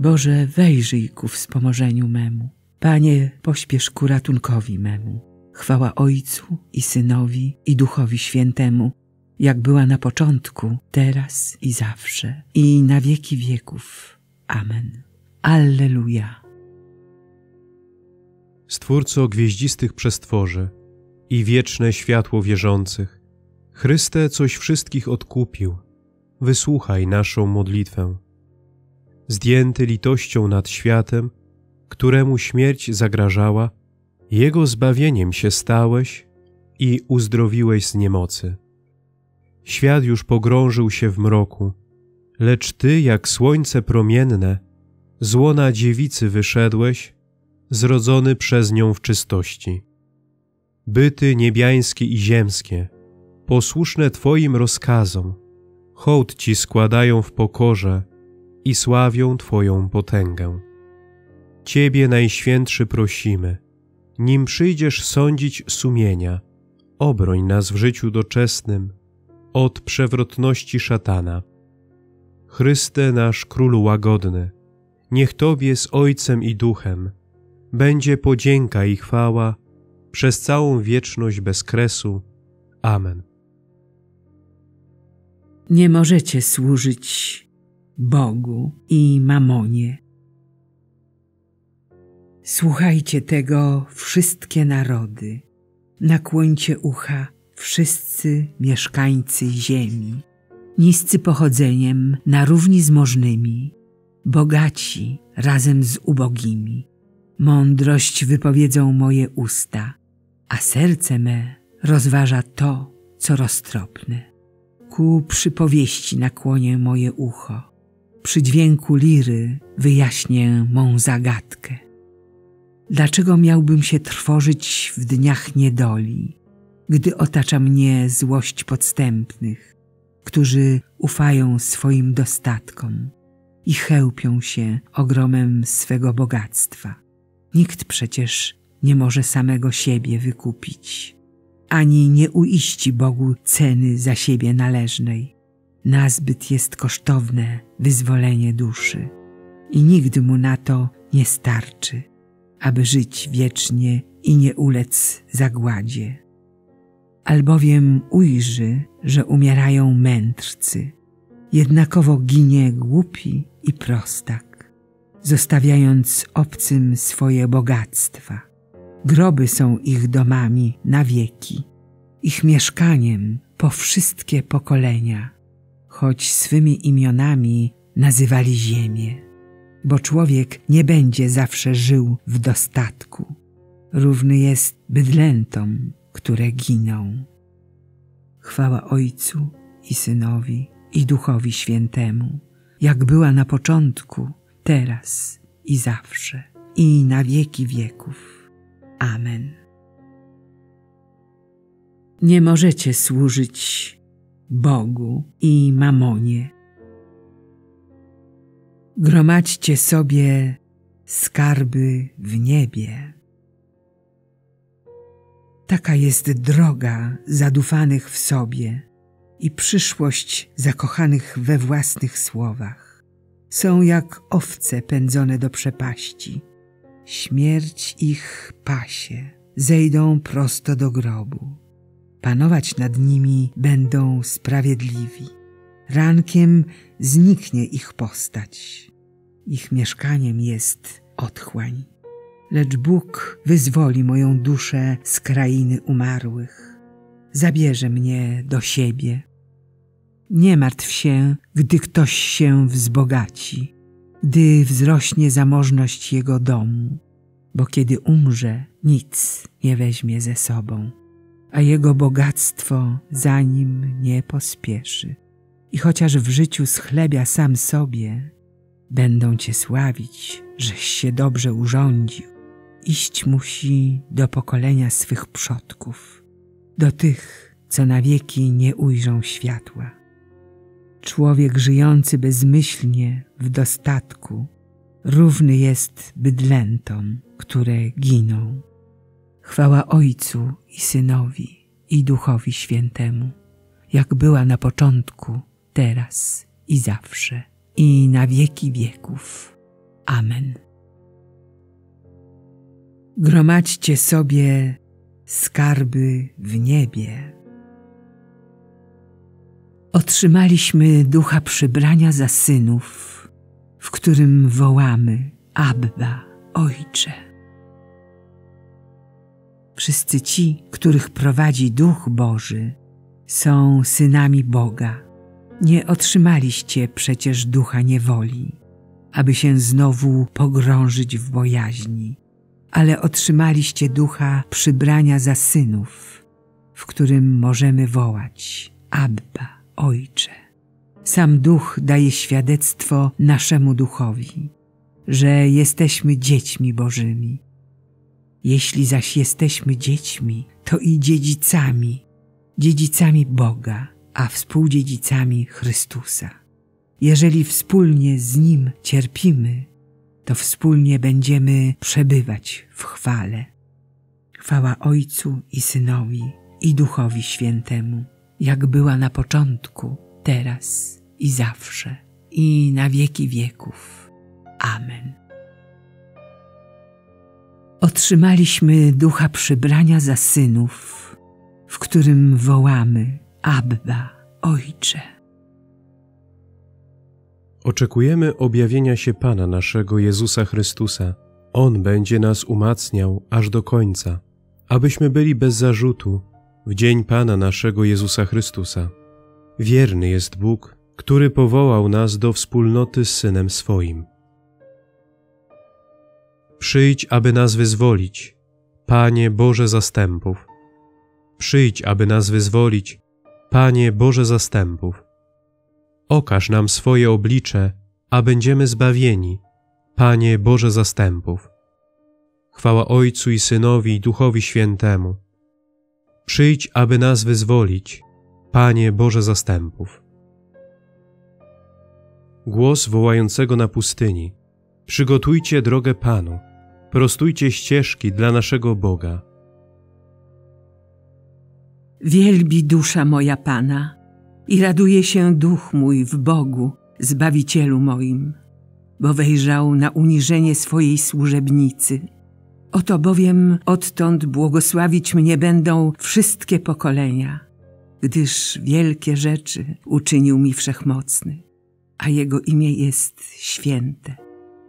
Boże, wejrzyj ku wspomożeniu memu. Panie, pośpiesz ku ratunkowi memu. Chwała Ojcu i Synowi i Duchowi Świętemu, jak była na początku, teraz i zawsze, i na wieki wieków. Amen. Alleluja. Stwórco gwieździstych przestworzy i wieczne światło wierzących, Chryste coś wszystkich odkupił, wysłuchaj naszą modlitwę. Zdjęty litością nad światem, któremu śmierć zagrażała, Jego zbawieniem się stałeś i uzdrowiłeś z niemocy. Świat już pogrążył się w mroku, lecz Ty, jak słońce promienne, z łona dziewicy wyszedłeś, zrodzony przez nią w czystości. Byty niebiańskie i ziemskie, posłuszne Twoim rozkazom, hołd Ci składają w pokorze i sławią Twoją potęgę. Ciebie Najświętszy prosimy, nim przyjdziesz sądzić sumienia, obroń nas w życiu doczesnym od przewrotności szatana. Chryste nasz Królu łagodny, niech Tobie z Ojcem i Duchem będzie podzięka i chwała przez całą wieczność bez kresu. Amen. Nie możecie służyć Bogu i mamonie. Słuchajcie tego wszystkie narody, nakłońcie ucha wszyscy mieszkańcy ziemi, niscy pochodzeniem na równi z możnymi, bogaci razem z ubogimi. Mądrość wypowiedzą moje usta, a serce me rozważa to, co roztropne. Ku przypowieści nakłonię moje ucho, przy dźwięku liry wyjaśnię mą zagadkę. Dlaczego miałbym się trwożyć w dniach niedoli, gdy otacza mnie złość podstępnych, którzy ufają swoim dostatkom i chełpią się ogromem swego bogactwa? Nikt przecież nie może samego siebie wykupić, ani nie uiści Bogu ceny za siebie należnej. Nazbyt jest kosztowne wyzwolenie duszy i nigdy mu na to nie starczy, aby żyć wiecznie i nie ulec zagładzie. Albowiem ujrzy, że umierają mędrcy, jednakowo ginie głupi i prostak, zostawiając obcym swoje bogactwa. Groby są ich domami na wieki, ich mieszkaniem po wszystkie pokolenia choć swymi imionami nazywali ziemię, bo człowiek nie będzie zawsze żył w dostatku. Równy jest bydlętom, które giną. Chwała Ojcu i Synowi i Duchowi Świętemu, jak była na początku, teraz i zawsze, i na wieki wieków. Amen. Nie możecie służyć Bogu i mamonie. Gromadźcie sobie skarby w niebie. Taka jest droga zadufanych w sobie i przyszłość zakochanych we własnych słowach. Są jak owce pędzone do przepaści. Śmierć ich pasie, zejdą prosto do grobu panować nad nimi będą sprawiedliwi. Rankiem zniknie ich postać. Ich mieszkaniem jest otchłań. Lecz Bóg wyzwoli moją duszę z krainy umarłych. Zabierze mnie do siebie. Nie martw się, gdy ktoś się wzbogaci, gdy wzrośnie zamożność jego domu, bo kiedy umrze, nic nie weźmie ze sobą a jego bogactwo za nim nie pospieszy. I chociaż w życiu schlebia sam sobie, będą cię sławić, żeś się dobrze urządził. Iść musi do pokolenia swych przodków, do tych, co na wieki nie ujrzą światła. Człowiek żyjący bezmyślnie w dostatku równy jest bydlętom, które giną. Chwała Ojcu i Synowi i Duchowi Świętemu, jak była na początku, teraz i zawsze, i na wieki wieków. Amen. Gromadźcie sobie skarby w niebie. Otrzymaliśmy ducha przybrania za synów, w którym wołamy Abba, Ojcze. Wszyscy ci, których prowadzi Duch Boży, są synami Boga. Nie otrzymaliście przecież ducha niewoli, aby się znowu pogrążyć w bojaźni, ale otrzymaliście ducha przybrania za synów, w którym możemy wołać Abba, Ojcze. Sam Duch daje świadectwo naszemu duchowi, że jesteśmy dziećmi Bożymi. Jeśli zaś jesteśmy dziećmi, to i dziedzicami, dziedzicami Boga, a współdziedzicami Chrystusa. Jeżeli wspólnie z Nim cierpimy, to wspólnie będziemy przebywać w chwale. Chwała Ojcu i Synowi i Duchowi Świętemu, jak była na początku, teraz i zawsze, i na wieki wieków. Amen. Otrzymaliśmy ducha przybrania za synów, w którym wołamy Abba, Ojcze. Oczekujemy objawienia się Pana naszego Jezusa Chrystusa. On będzie nas umacniał aż do końca, abyśmy byli bez zarzutu w dzień Pana naszego Jezusa Chrystusa. Wierny jest Bóg, który powołał nas do wspólnoty z Synem swoim. Przyjdź, aby nas wyzwolić, Panie Boże zastępów. Przyjdź, aby nas wyzwolić, Panie Boże zastępów. Okaż nam swoje oblicze, a będziemy zbawieni, Panie Boże zastępów. Chwała Ojcu i Synowi i Duchowi Świętemu. Przyjdź, aby nas wyzwolić, Panie Boże zastępów. Głos wołającego na pustyni: Przygotujcie drogę Panu, prostujcie ścieżki dla naszego Boga. Wielbi dusza moja Pana i raduje się duch mój w Bogu, Zbawicielu moim, bo wejrzał na uniżenie swojej służebnicy. Oto bowiem odtąd błogosławić mnie będą wszystkie pokolenia – gdyż wielkie rzeczy uczynił mi wszechmocny, a Jego imię jest święte.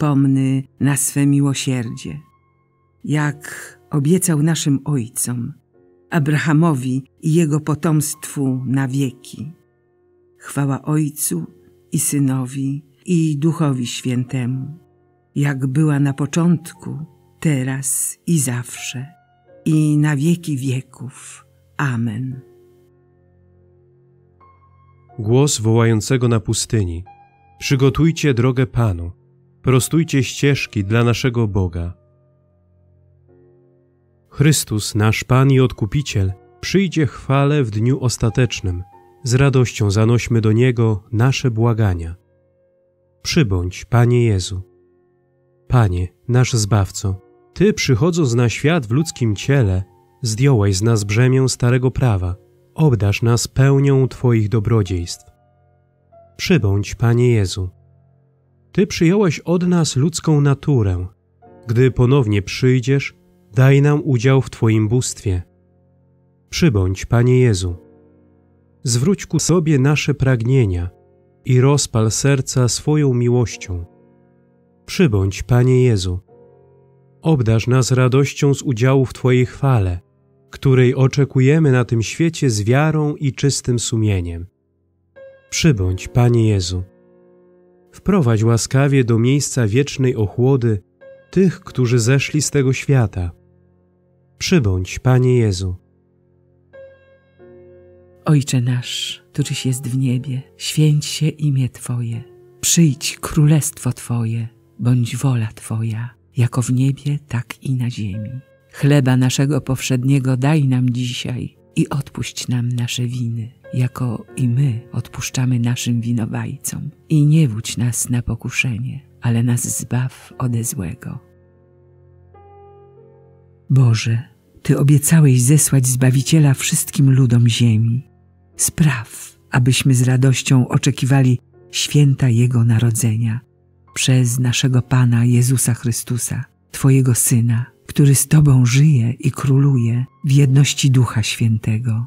pomny na swe miłosierdzie. Jak obiecał naszym ojcom, Abrahamowi i jego potomstwu na wieki. Chwała Ojcu i Synowi i Duchowi Świętemu, jak była na początku, teraz i zawsze, i na wieki wieków. Amen głos wołającego na pustyni: Przygotujcie drogę Panu, prostujcie ścieżki dla naszego Boga. Chrystus, nasz Pan i Odkupiciel, przyjdzie chwale w dniu ostatecznym. Z radością zanośmy do Niego nasze błagania. Przybądź, Panie Jezu. Panie, nasz Zbawco, Ty przychodząc na świat w ludzkim ciele, zdjąłeś z nas brzemię starego prawa – obdasz nas pełnią Twoich dobrodziejstw. Przybądź, Panie Jezu. Ty przyjąłeś od nas ludzką naturę. Gdy ponownie przyjdziesz, daj nam udział w Twoim bóstwie. Przybądź, Panie Jezu. Zwróć ku sobie nasze pragnienia i rozpal serca swoją miłością. Przybądź, Panie Jezu. Obdasz nas radością z udziału w Twojej chwale której oczekujemy na tym świecie z wiarą i czystym sumieniem. Przybądź, Panie Jezu. Wprowadź łaskawie do miejsca wiecznej ochłody tych, którzy zeszli z tego świata. Przybądź, Panie Jezu. Ojcze nasz, któryś jest w niebie, święć się imię Twoje, przyjdź królestwo Twoje bądź wola Twoja, jako w niebie, tak i na ziemi. Chleba naszego powszedniego daj nam dzisiaj i odpuść nam nasze winy, jako i my odpuszczamy naszym winowajcom. I nie wódź nas na pokuszenie, ale nas zbaw ode złego. Boże, Ty obiecałeś zesłać Zbawiciela wszystkim ludom ziemi. Spraw, abyśmy z radością oczekiwali święta Jego narodzenia przez naszego Pana Jezusa Chrystusa, Twojego Syna, który z Tobą żyje i króluje w jedności Ducha Świętego.